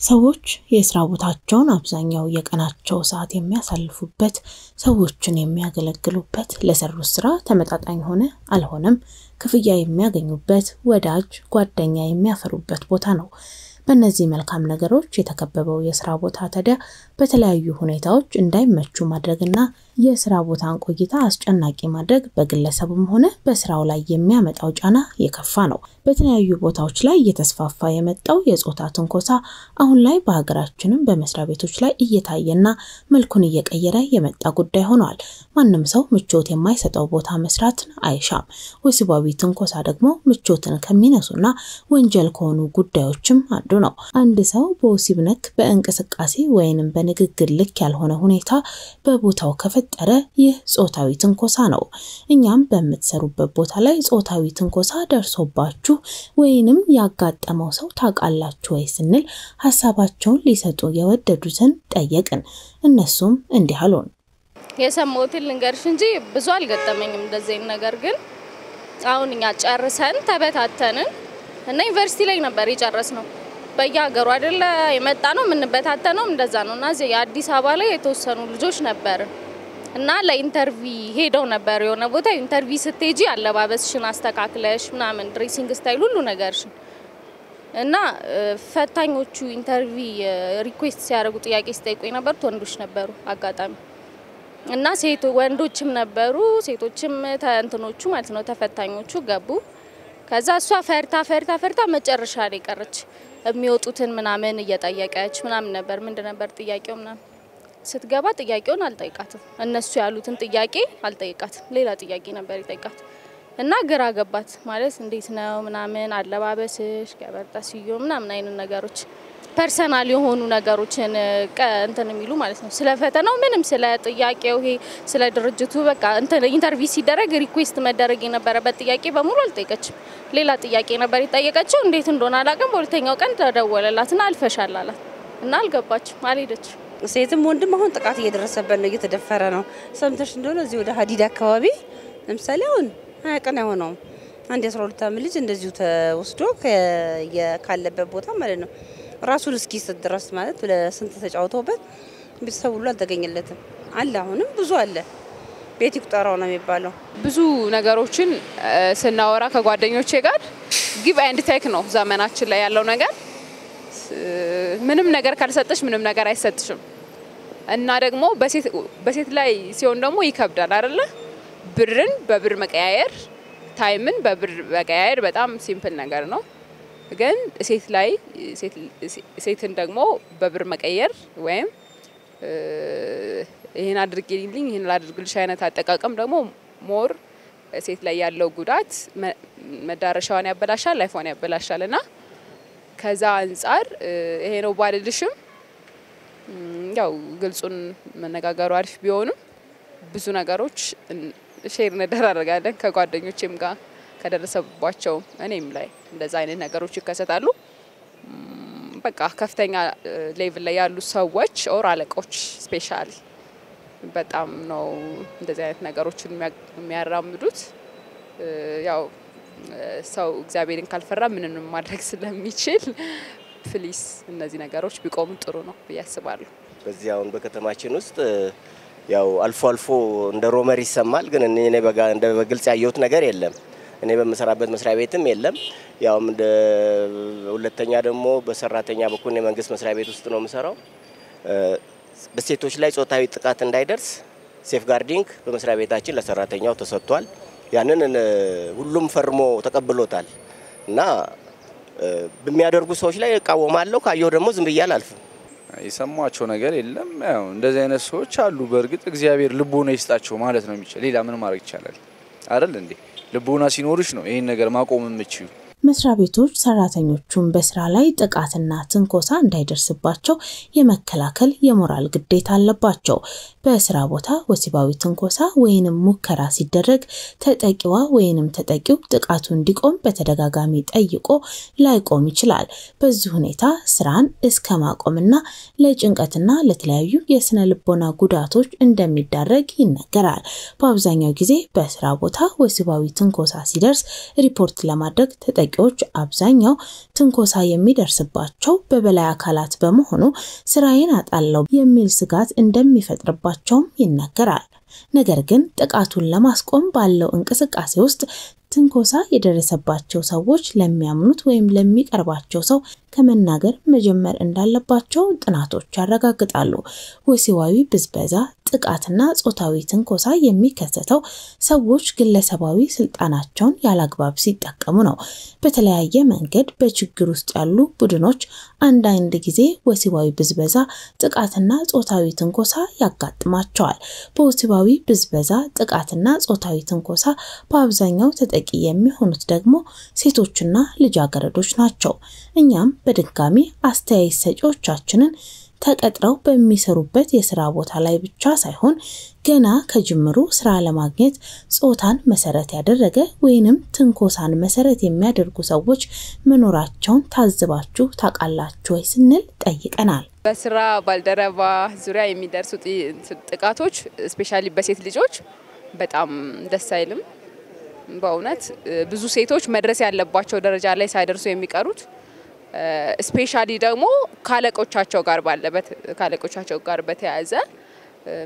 ሰዎች የስራ ቦታቸውን አብዛኛው የቀናቸው ሰዓት የሚያሳልፉበት፣ ሰዎችን የሚያገለግሉበት፣ ለሰሩት ስራ ተመጣጣኝ ሆነ አልሆነም ክፍያ የሚያገኙበት፣ ወዳጅ ጓደኛ የሚያፈሩበት ቦታ ነው። በእነዚህ መልካም ነገሮች የተከበበው የስራ ቦታ ታዲያ በተለያዩ ሁኔታዎች እንዳይመቹ ማድረግና የስራ ቦታን ቆይታ አስጨናቂ ማድረግ በግለሰቡም ሆነ በስራው ላይ የሚያመጣው ጫና የከፋ ነው። በተለያዩ ቦታዎች ላይ እየተስፋፋ የመጣው የጾታ ትንኮሳ አሁን ላይ በሀገራችንም በመስሪያ ቤቶች ላይ እየታየና መልኩን እየቀየረ የመጣ ጉዳይ ሆኗል። ማንም ሰው ምቾት የማይሰጠው ቦታ መስራትን አይሻም። ወሲባዊ ትንኮሳ ደግሞ ምቾትን ከሚነሱና ወንጀል ከሆኑ ጉዳዮችም አንዱ ነው። አንድ ሰው በወሲብ ነክ በእንቅስቃሴ ወይንም በንግግር ልክ ያልሆነ ሁኔታ በቦታው ከፈጠረ ይህ ጾታዊ ትንኮሳ ነው። እኛም በምትሰሩበት ቦታ ላይ ጾታዊ ትንኮሳ ደርሶባችሁ ወይንም ያጋጠመው ሰው ታውቃላችሁ ወይ ስንል ሀሳባቸውን ሊሰጡ የወደዱትን ጠየቅን። እነሱም እንዲህ አሉን። የሰማሁትን ልንገርሽ እንጂ ብዙ አልገጠመኝም እንደዚህ ነገር። ግን አሁን እኛ ጨርሰን ተበታተንን እና ዩኒቨርሲቲ ላይ ነበር የጨረስ ነው በየሀገሩ አይደለ የመጣ ነው የምንበታተነው እንደዛ ነው። እና የአዲስ አበባ ላይ የተወሰኑ ልጆች ነበር እና ለ interview ሄደው ነበር የሆነ ቦታ interview ስትሄጂ አለባበስሽን አስተካክለሽ ምናምን dressing style ሁሉ ነገርሽን እና ፈታኞቹ interview request ሲያደርጉ ጥያቄ ሲጠይቁ የነበሩት ወንዶች ነበሩ አጋጣሚ እና ሴቶ ወንዶችም ነበሩ ሴቶችም እንትኖቹ ማለት ነው ተፈታኞቹ ገቡ። ከዛ እሷ ፈርታ ፈርታ ፈርታ መጨረሻ ላይ ቀረች። የሚወጡትን ምናምን እየጠየቀች ምናምን ነበር። ምንድን ነበር ጥያቄው ምናምን ስትገባ ጥያቄውን አልጠይቃትም። እነሱ ያሉትን ጥያቄ አልጠይቃትም። ሌላ ጥያቄ ነበር ይጠይቃት እና ግራ ገባት። ማለት እንዴት ነው ምናምን አለባበስሽ፣ ገበርጣ ስዮ ምናምን አይነት ነገሮች personal የሆኑ ነገሮችን እንትን የሚሉ ማለት ነው። ስለ ፈተናው ምንም ስለ ጥያቄው ይሄ ስለ ድርጅቱ በቃ interview ሲደረግ request መደረግ የነበረበት ጥያቄ በሙሉ አልጠየቀችም። ሌላ ጥያቄ ነበር የጠየቀችው። እንዴት እንደሆነ አላውቅም። በሁለተኛው ቀን ተደወለላትና አልፈሻል አላት እና አልገባችም፣ አልሄደችም። ሴትም ወንድም አሁን ጥቃት እየደረሰበት ነው፣ እየተደፈረ ነው። ሰምተሽ እንደሆነ እዚህ ወደ ሀዲድ አካባቢ ለምሳሌ አሁን ሀያ ቀን አይሆነውም አንድ የአስራ ሁለት ዓመት ልጅ እንደዚሁ ተወስዶ ካለበት ቦታ ማለት ነው ራሱን እስኪ ስት ድረስ ማለት ለስንት ተጫውተውበት ቤተሰብ ሁሉ አልተገኘለትም። አለ አሁንም ብዙ አለ። ቤት ይቁጠረው ነው የሚባለው። ብዙ ነገሮችን ስናወራ ከጓደኞቼ ጋር give and take ነው ዘመናችን ላይ ያለው ነገር። ምንም ነገር ካልሰጠሽ ምንም ነገር አይሰጥሽም እና ደግሞ በሴት ላይ ሲሆን ደግሞ ይከብዳል አይደለ? ብርን በብር መቀያየር፣ time ን በብር መቀያየር በጣም simple ነገር ነው። ግን ሴት ላይ ሴትን ደግሞ በብር መቀየር ወይም ይህን አድርጌልኝ ይህን ላድርግልሽ አይነት አጠቃቀም ደግሞ more ሴት ላይ ያለው ጉዳት መዳረሻዋን ያበላሻል፣ life ኧን ያበላሻል። እና ከዛ አንጻር ይሄ ነው ባልልሽም ያው ግልጹን መነጋገሩ አሪፍ ቢሆንም ብዙ ነገሮች share እንደራረጋለን ከጓደኞቼም ጋር ከደረሰባቸው እኔም ላይ እንደዛ አይነት ነገሮች ይከሰታሉ። በቃ ከፍተኛ level ላይ ያሉ ሰዎች or አለቆች specially በጣም ነው እንደዚህ አይነት ነገሮችን የሚያራምዱት። ያው ሰው እግዚአብሔርን ካልፈራ ምንም ማድረግ ስለሚችል please እነዚህ ነገሮች ቢቆሙ ጥሩ ነው ብዬ አስባለሁ። በዚህ አሁን በከተማችን ውስጥ ያው አልፎ አልፎ እንደ rumor ይሰማል፣ ግን እኔ በግልጽ ያየሁት ነገር የለም። እኔ በምሰራበት መስሪያ ቤትም የለም። ያውም ሁለተኛ ደግሞ በሰራተኛ በኩል የመንግስት መስሪያ ቤት ውስጥ ነው የምሰራው። በሴቶች ላይ ጾታዊ ጥቃት እንዳይደርስ ሴፍ ጋርዲንግ በመስሪያ ቤታችን ለሰራተኛው ተሰጥቷል። ያንን ሁሉም ፈርሞ ተቀብሎታል እና በሚያደርጉ ሰዎች ላይ እቃወማለሁ። ካየሁ ደግሞ ዝም ብዬ አላልፍም። የሰሟቸው ነገር የለም። ያው እንደዚህ አይነት ሰዎች አሉ። በእርግጥ እግዚአብሔር ልቦና ይስጣቸው ማለት ነው የሚቻል። ሌላ ምን ማድረግ ይቻላል አይደል እንዴ? ልቦና ሲኖርሽ ነው ይህን ነገር ማቆም የምችዩ። መስሪያ ቤቶች ሰራተኞቹን በስራ ላይ ጥቃትና ትንኮሳ እንዳይደርስባቸው የመከላከል የሞራል ግዴታ አለባቸው። በስራ ቦታ ወሲባዊ ትንኮሳ ወይንም ሙከራ ሲደረግ ተጠቂዋ ወይንም ተጠቂው ጥቃቱ እንዲቆም በተደጋጋሚ ጠይቆ ላይቆም ይችላል። በዚህ ሁኔታ ስራን እስከ ማቆምና ለጭንቀትና ለተለያዩ የስነ ልቦና ጉዳቶች እንደሚዳረግ ይነገራል። በአብዛኛው ጊዜ በስራ ቦታ ወሲባዊ ትንኮሳ ሲደርስ ሪፖርት ለማድረግ ተጠቂ ተጠቂዎች አብዛኛው ትንኮሳ የሚደርስባቸው በበላይ አካላት በመሆኑ ስራዬን አጣለው የሚል ስጋት እንደሚፈጥርባቸውም ይነገራል። ነገር ግን ጥቃቱን ለማስቆም ባለው እንቅስቃሴ ውስጥ ትንኮሳ የደረሰባቸው ሰዎች ለሚያምኑት ወይም ለሚቀርባቸው ሰው ከመናገር መጀመር እንዳለባቸው ጥናቶች ያረጋግጣሉ። ወሲባዊ ብዝበዛ፣ ጥቃትና ጾታዊ ትንኮሳ የሚከሰተው ሰዎች ግለሰባዊ ስልጣናቸውን ያላግባብ ሲጠቀሙ ነው። በተለያየ መንገድ በችግር ውስጥ ያሉ ቡድኖች አንዳንድ ጊዜ ወሲባዊ ብዝበዛ፣ ጥቃትና ጾታዊ ትንኮሳ ያጋጥማቸዋል። በወሲባዊ ብዝበዛ፣ ጥቃትና ጾታዊ ትንኮሳ በአብዛኛው ተጠቂ የሚሆኑት ደግሞ ሴቶችና ልጃገረዶች ናቸው። እኛም በድጋሚ አስተያየት ሰጪዎቻችንን ተቀጥረው በሚሰሩበት የስራ ቦታ ላይ ብቻ ሳይሆን ገና ከጅምሩ ስራ ለማግኘት ጾታን መሰረት ያደረገ ወይንም ትንኮሳን መሰረት የሚያደርጉ ሰዎች መኖራቸውን ታዝባችሁ ታውቃላችሁ ወይ ስንል ጠይቀናል። በስራ ባልደረባ ዙሪያ የሚደርሱ ጥቃቶች specially በሴት ልጆች በጣም ደስ አይልም። በእውነት ብዙ ሴቶች መድረስ ያለባቸው ደረጃ ላይ ሳይደርሱ የሚቀሩት specially ደግሞ ካለቆቻቸው ጋር ባለበት ካለቆቻቸው ጋር በተያያዘ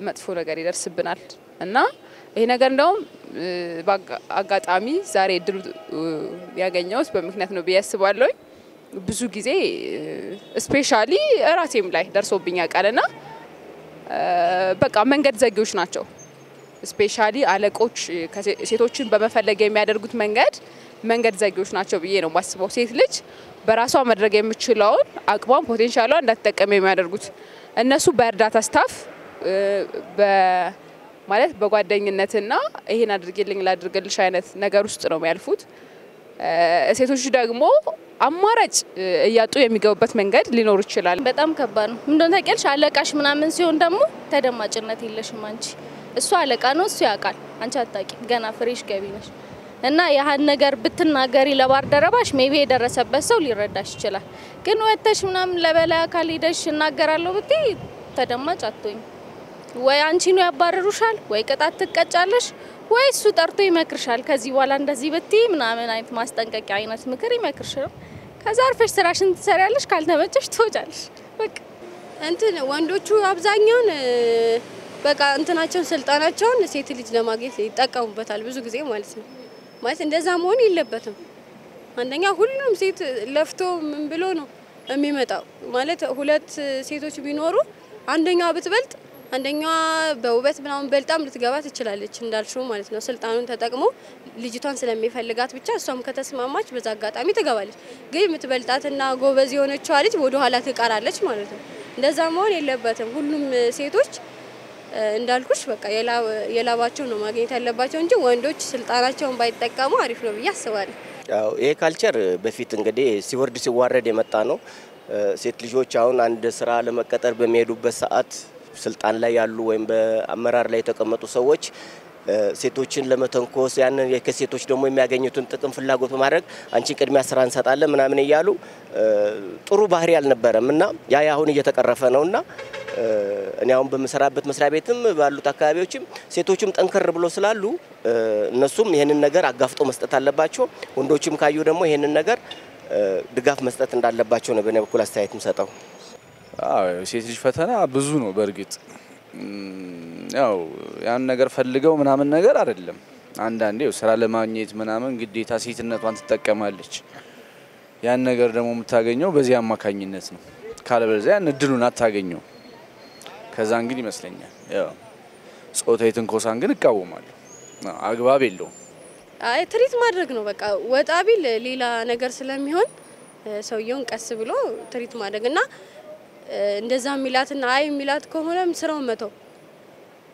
መጥፎ ነገር ይደርስብናል እና ይሄ ነገር እንደውም አጋጣሚ ዛሬ እድሉ ያገኘሁት በምክንያት ነው ብዬ አስባለሁ። ብዙ ጊዜ specially እራሴም ላይ ደርሶብኝ ያውቃልና በቃ መንገድ ዘጊዎች ናቸው። specially አለቆች ሴቶችን በመፈለግ የሚያደርጉት መንገድ መንገድ ዘጊዎች ናቸው ብዬ ነው የማስበው። ሴት ልጅ በራሷ ማድረግ የምችለውን አቅሟን potential ኧን እንዳትጠቀም የሚያደርጉት እነሱ በእርዳታ stuff ማለት በጓደኝነትና ይሄን አድርጌልኝ ላድርግልሽ አይነት ነገር ውስጥ ነው የሚያልፉት። ሴቶች ደግሞ አማራጭ እያጡ የሚገቡበት መንገድ ሊኖር ይችላል። በጣም ከባድ ነው። ምንድነው ታውቂያለሽ፣ አለቃሽ ምናምን ሲሆን ደግሞ ተደማጭነት የለሽም አንቺ። እሱ አለቃ ነው፣ እሱ ያውቃል፣ አንቺ አታውቂም። ገና fresh ገቢ ነሽ እና ይህን ነገር ብትናገሪ ለባልደረባሽ maybe የደረሰበት ሰው ሊረዳሽ ይችላል። ግን ወጥተሽ ምናምን ለበላይ አካል ሄደሽ እናገራለሁ ብትይ ተደማጭ አትሆኝ። ወይ አንቺኑ ያባረሩሻል፣ ወይ ቅጣት ትቀጫለሽ፣ ወይ እሱ ጠርቶ ይመክርሻል። ከዚህ በኋላ እንደዚህ ብትይ ምናምን አይነት ማስጠንቀቂያ አይነት ምክር ይመክርሻል። ከዛ አርፈሽ ስራሽን ትሰሪያለሽ፣ ካልተመቸሽ ትወጫለሽ። በቃ እንትን ወንዶቹ አብዛኛውን በቃ እንትናቸውን ስልጣናቸውን ሴት ልጅ ለማግኘት ይጠቀሙበታል ብዙ ጊዜ ማለት ነው። ማለት እንደዛ መሆን የለበትም። አንደኛ ሁሉም ሴት ለፍቶ ምን ብሎ ነው የሚመጣው? ማለት ሁለት ሴቶች ቢኖሩ አንደኛዋ ብትበልጥ አንደኛዋ በውበት ምናምን በልጣም ልትገባ ትችላለች እንዳልሽው ማለት ነው። ስልጣኑን ተጠቅሞ ልጅቷን ስለሚፈልጋት ብቻ እሷም ከተስማማች በዛ አጋጣሚ ትገባለች። ግን የምትበልጣትና ጎበዝ የሆነችዋ ልጅ ወደ ኋላ ትቀራለች ማለት ነው። እንደዛ መሆን የለበትም። ሁሉም ሴቶች እንዳልኩሽ በቃ የላባቸውን ነው ማግኘት ያለባቸው እንጂ ወንዶች ስልጣናቸውን ባይጠቀሙ አሪፍ ነው ብዬ አስባለሁ። ያው ይሄ culture በፊት እንግዲህ ሲወርድ ሲዋረድ የመጣ ነው። ሴት ልጆች አሁን አንድ ስራ ለመቀጠር በሚሄዱበት ሰዓት ስልጣን ላይ ያሉ ወይም በአመራር ላይ የተቀመጡ ሰዎች ሴቶችን ለመተንኮስ ያንን ከሴቶች ደግሞ የሚያገኙትን ጥቅም ፍላጎት በማድረግ አንቺን ቅድሚያ ስራ እንሰጣለን ምናምን እያሉ ጥሩ ባህሪ አልነበረም እና ያ አሁን እየተቀረፈ ነው እና እኔ አሁን በምሰራበት መስሪያ ቤትም ባሉት አካባቢዎችም ሴቶችም ጠንከር ብሎ ስላሉ እነሱም ይህንን ነገር አጋፍጦ መስጠት አለባቸው። ወንዶችም ካዩ ደግሞ ይህንን ነገር ድጋፍ መስጠት እንዳለባቸው ነው በእኔ በኩል አስተያየት የምሰጠው። ሴት ልጅ ፈተና ብዙ ነው። በእርግጥ ያው ያን ነገር ፈልገው ምናምን ነገር አይደለም። አንዳንዴ ስራ ለማግኘት ምናምን ግዴታ ሴትነቷን ትጠቀማለች። ያን ነገር ደግሞ የምታገኘው በዚህ አማካኝነት ነው። ካለበለዚያ ያን እድሉን አታገኘው። ከዛ እንግዲህ ይመስለኛል ጾታዊ ትንኮሳን ግን እቃወማለሁ። አግባብ የለውም። አይ ትሪት ማድረግ ነው በቃ ወጣ ቢል ሌላ ነገር ስለሚሆን ሰውየውን ቀስ ብሎ ትሪት ማድረግ እና እንደዛ የሚላትና አይ የሚላት ከሆነም ስራውን መተው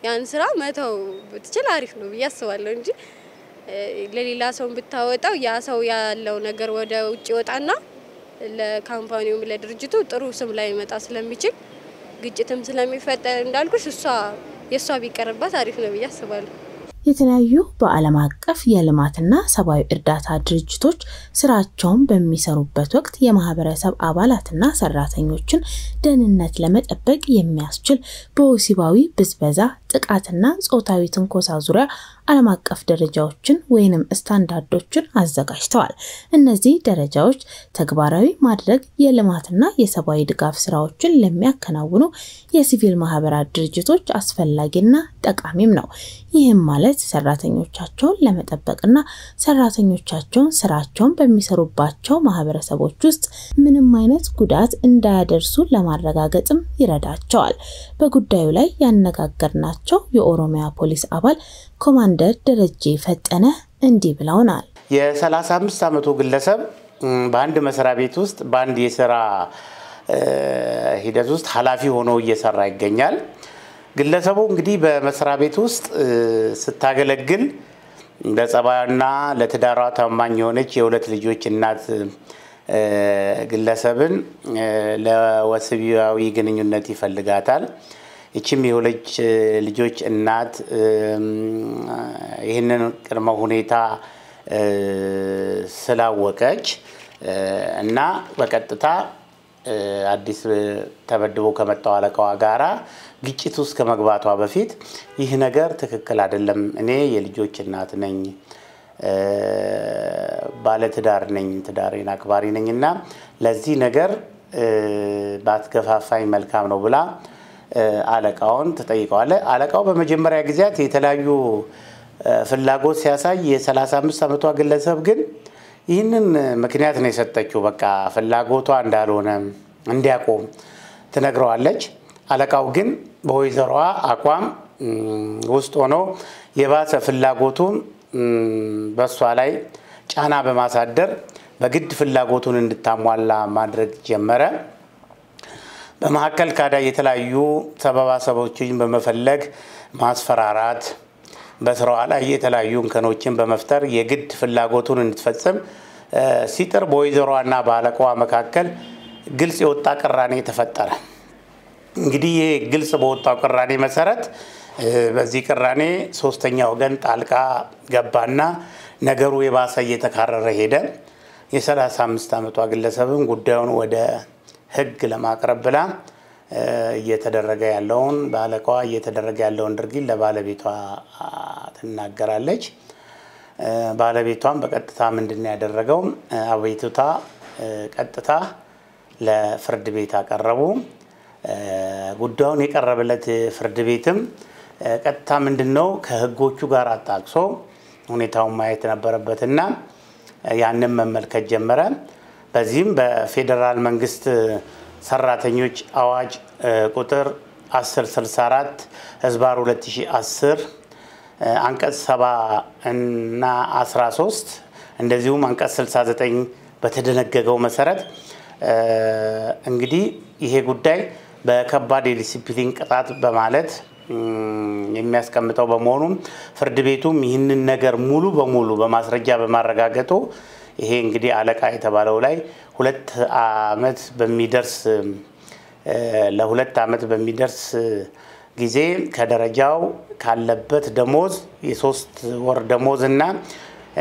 ያን ስራ መተው ብትችል አሪፍ ነው ብዬ አስባለሁ እንጂ ለሌላ ሰው ብታወጣው ያ ሰው ያለው ነገር ወደ ውጭ ይወጣና ለካምፓኒውም ለድርጅቱ ጥሩ ስም ላይ መጣ ስለሚችል ግጭትም ስለሚፈጠር እንዳልኩሽ እሷ የእሷ ቢቀርባት አሪፍ ነው ብዬ አስባለሁ። የተለያዩ በዓለም አቀፍ የልማትና ሰብአዊ እርዳታ ድርጅቶች ስራቸውን በሚሰሩበት ወቅት የማህበረሰብ አባላትና ሰራተኞችን ደህንነት ለመጠበቅ የሚያስችል በወሲባዊ ብዝበዛ፣ ጥቃትና ጾታዊ ትንኮሳ ዙሪያ ዓለም አቀፍ ደረጃዎችን ወይንም ስታንዳርዶችን አዘጋጅተዋል። እነዚህ ደረጃዎች ተግባራዊ ማድረግ የልማትና የሰብአዊ ድጋፍ ስራዎችን ለሚያከናውኑ የሲቪል ማህበራት ድርጅቶች አስፈላጊና ጠቃሚም ነው። ይህም ማለት ሰራተኞቻቸውን ለመጠበቅና ሰራተኞቻቸውን ስራቸውን በሚሰሩባቸው ማህበረሰቦች ውስጥ ምንም አይነት ጉዳት እንዳያደርሱ ለማረጋገጥም ይረዳቸዋል። በጉዳዩ ላይ ያነጋገርናቸው የኦሮሚያ ፖሊስ አባል ኮማንደር ደረጀ ፈጠነ እንዲህ ብለውናል። የ35 ዓመቱ ግለሰብ በአንድ መስሪያ ቤት ውስጥ በአንድ የስራ ሂደት ውስጥ ኃላፊ ሆኖ እየሰራ ይገኛል። ግለሰቡ እንግዲህ በመስሪያ ቤት ውስጥ ስታገለግል ለጸባዩና ለትዳሯ ታማኝ የሆነች የሁለት ልጆች እናት ግለሰብን ለወሲባዊ ግንኙነት ይፈልጋታል። ይችም የሁለት ልጆች እናት ይህንን ቅድመ ሁኔታ ስላወቀች እና በቀጥታ አዲስ ተመድቦ ከመጣው አለቃዋ ጋራ ግጭት ውስጥ ከመግባቷ በፊት ይህ ነገር ትክክል አይደለም፣ እኔ የልጆች እናት ነኝ፣ ባለትዳር ነኝ፣ ትዳሬን አክባሪ ነኝ እና ለዚህ ነገር ባትገፋፋኝ መልካም ነው ብላ አለቃውን ትጠይቀዋለ። አለቃው በመጀመሪያ ጊዜያት የተለያዩ ፍላጎት ሲያሳይ የ35 ዓመቷ ግለሰብ ግን ይህንን ምክንያት ነው የሰጠችው። በቃ ፍላጎቷ እንዳልሆነ እንዲያቆም ትነግረዋለች። አለቃው ግን በወይዘሮዋ አቋም ውስጥ ሆኖ የባሰ ፍላጎቱን በእሷ ላይ ጫና በማሳደር በግድ ፍላጎቱን እንድታሟላ ማድረግ ጀመረ። በመካከል ካዳ የተለያዩ ሰበባ ሰቦችን በመፈለግ ማስፈራራት፣ በስራዋ ላይ የተለያዩ እንከኖችን በመፍጠር የግድ ፍላጎቱን እንድትፈጽም ሲጥር በወይዘሮዋና በአለቃዋ መካከል ግልጽ የወጣ ቅራኔ ተፈጠረ። እንግዲህ ይህ ግልጽ በወጣው ቅራኔ መሰረት በዚህ ቅራኔ ሶስተኛ ወገን ጣልቃ ገባና ነገሩ የባሰ እየተካረረ ሄደ። የ35 ዓመቷ ግለሰብም ጉዳዩን ወደ ሕግ ለማቅረብ ብላ እየተደረገ ያለውን በአለቃዋ እየተደረገ ያለውን ድርጊት ለባለቤቷ ትናገራለች። ባለቤቷም በቀጥታ ምንድን ያደረገው? አቤቱታ ቀጥታ ለፍርድ ቤት አቀረቡ። ጉዳዩን የቀረበለት ፍርድ ቤትም ቀጥታ ምንድን ነው ከህጎቹ ጋር አጣቅሶ ሁኔታውን ማየት ነበረበትና ያንን መመልከት ጀመረ። በዚህም በፌዴራል መንግስት ሰራተኞች አዋጅ ቁጥር 1064 ህዝባር 2010 አንቀጽ 70 እና 13 እንደዚሁም አንቀጽ 69 በተደነገገው መሰረት እንግዲህ ይሄ ጉዳይ በከባድ የዲሲፕሊን ቅጣት በማለት የሚያስቀምጠው በመሆኑም ፍርድ ቤቱም ይህንን ነገር ሙሉ በሙሉ በማስረጃ በማረጋገጡ ይሄ እንግዲህ አለቃ የተባለው ላይ ሁለት አመት በሚደርስ ለሁለት አመት በሚደርስ ጊዜ ከደረጃው ካለበት ደሞዝ የሶስት ወር ደሞዝ እና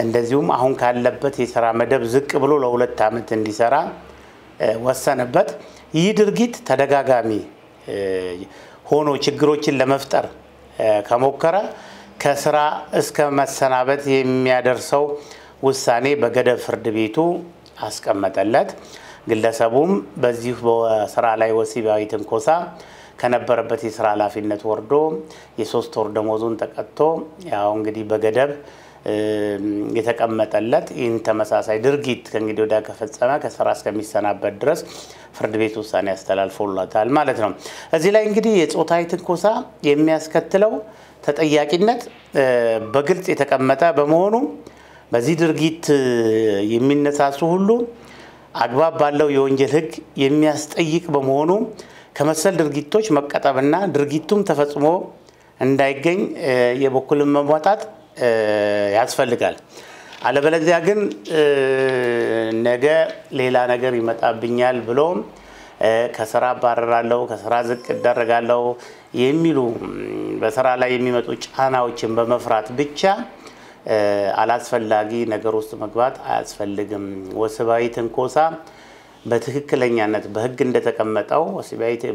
እንደዚሁም አሁን ካለበት የስራ መደብ ዝቅ ብሎ ለሁለት አመት እንዲሰራ ወሰነበት። ይህ ድርጊት ተደጋጋሚ ሆኖ ችግሮችን ለመፍጠር ከሞከረ ከስራ እስከ መሰናበት የሚያደርሰው ውሳኔ በገደብ ፍርድ ቤቱ አስቀመጠለት። ግለሰቡም በዚሁ በስራ ላይ ወሲባዊ ትንኮሳ ከነበረበት የስራ ኃላፊነት ወርዶ የሶስት ወር ደሞዙን ተቀጥቶ ያው እንግዲህ በገደብ የተቀመጠለት ይህን ተመሳሳይ ድርጊት ከእንግዲህ ወዲያ ከፈጸመ ከስራ እስከሚሰናበት ድረስ ፍርድ ቤት ውሳኔ ያስተላልፎላታል ማለት ነው። እዚህ ላይ እንግዲህ የጾታዊ ትንኮሳ የሚያስከትለው ተጠያቂነት በግልጽ የተቀመጠ በመሆኑ በዚህ ድርጊት የሚነሳሱ ሁሉ አግባብ ባለው የወንጀል ሕግ የሚያስጠይቅ በመሆኑ ከመሰል ድርጊቶች መቀጠብና ድርጊቱም ተፈጽሞ እንዳይገኝ የበኩልን መሟጣት ያስፈልጋል። አለበለዚያ ግን ነገ ሌላ ነገር ይመጣብኛል ብሎ ከስራ አባረራለሁ፣ ከስራ ዝቅ እደረጋለሁ የሚሉ በስራ ላይ የሚመጡ ጫናዎችን በመፍራት ብቻ አላስፈላጊ ነገር ውስጥ መግባት አያስፈልግም። ወሲባዊ ትንኮሳ በትክክለኛነት በሕግ እንደተቀመጠው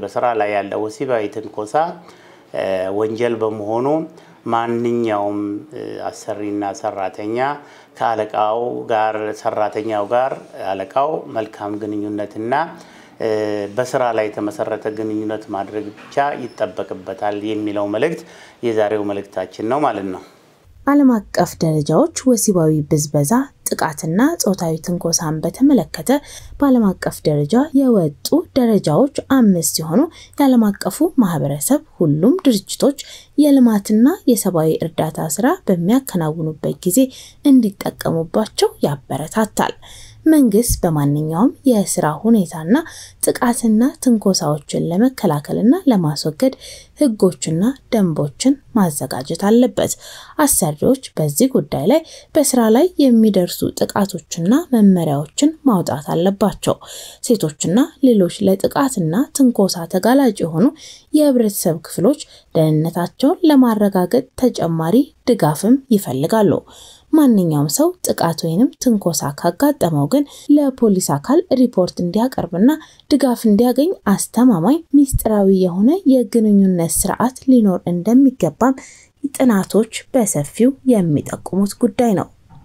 በስራ ላይ ያለ ወሲባዊ ትንኮሳ ወንጀል በመሆኑ ማንኛውም አሰሪና ሰራተኛ ከአለቃው ጋር ሰራተኛው ጋር አለቃው መልካም ግንኙነትና በስራ ላይ የተመሰረተ ግንኙነት ማድረግ ብቻ ይጠበቅበታል የሚለው መልእክት የዛሬው መልእክታችን ነው ማለት ነው። ዓለም አቀፍ ደረጃዎች ወሲባዊ ብዝበዛ፣ ጥቃትና ጾታዊ ትንኮሳን በተመለከተ በዓለም አቀፍ ደረጃ የወጡ ደረጃዎች አምስት ሲሆኑ የዓለም አቀፉ ማህበረሰብ ሁሉም ድርጅቶች የልማትና የሰብአዊ እርዳታ ስራ በሚያከናውኑበት ጊዜ እንዲጠቀሙባቸው ያበረታታል። መንግስት በማንኛውም የስራ ሁኔታና ጥቃትና ትንኮሳዎችን ለመከላከልና ለማስወገድ ህጎችና ደንቦችን ማዘጋጀት አለበት። አሰሪዎች በዚህ ጉዳይ ላይ በስራ ላይ የሚደርሱ ጥቃቶችና መመሪያዎችን ማውጣት አለባቸው። ሴቶችና ሌሎች ለጥቃትና ትንኮሳ ተጋላጭ የሆኑ የህብረተሰብ ክፍሎች ደህንነታቸውን ለማረጋገጥ ተጨማሪ ድጋፍም ይፈልጋሉ። ማንኛውም ሰው ጥቃት ወይንም ትንኮሳ ካጋጠመው ግን ለፖሊስ አካል ሪፖርት እንዲያቀርብና ድጋፍ እንዲያገኝ አስተማማኝ ሚስጥራዊ የሆነ የግንኙነት ስርዓት ሊኖር እንደሚገባም ጥናቶች በሰፊው የሚጠቁሙት ጉዳይ ነው።